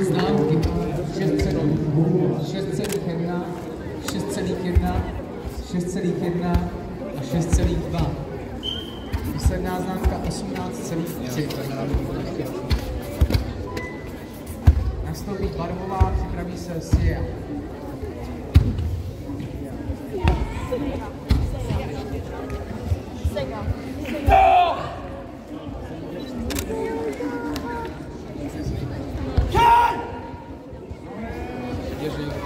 známky 6,1, 6,1, 6,1 a 6,2. Výsledná známka 18,3. Nastoupí barvová, připraví se Sia. watching.